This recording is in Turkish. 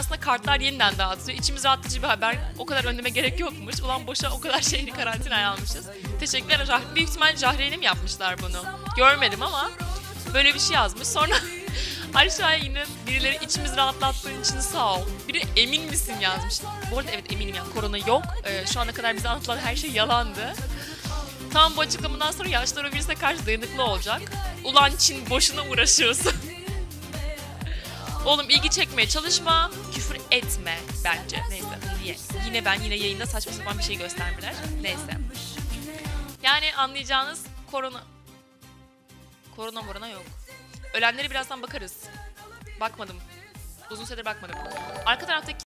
aslında kartlar yeniden dağıtılıyor. İçimiz rahatlatıcı bir haber. O kadar önleme gerek yokmuş. Ulan boşa o kadar şehri karantinaya almışız. Teşekkürler. Jah- Büyük ihtimalle Cahreyn'e mi yapmışlar bunu? Görmedim ama böyle bir şey yazmış. Sonra aşağıya yine birileri içimiz rahatlattığın için sağ ol. Biri emin misin yazmış. Bu arada evet eminim ya korona yok. Ee, şu ana kadar bize anlatılan her şey yalandı. Tam bu açıklamadan sonra yaşlar o virüse karşı dayanıklı olacak. Ulan Çin boşuna uğraşıyorsun. Oğlum ilgi çekmeye çalışma, küfür etme bence. Neyse niye? Yine ben yine yayında saçma sapan bir şey göstermeler. Neyse. Yani anlayacağınız korona... Korona morona yok. Ölenlere birazdan bakarız. Bakmadım. Uzun süredir bakmadım. Arka taraftaki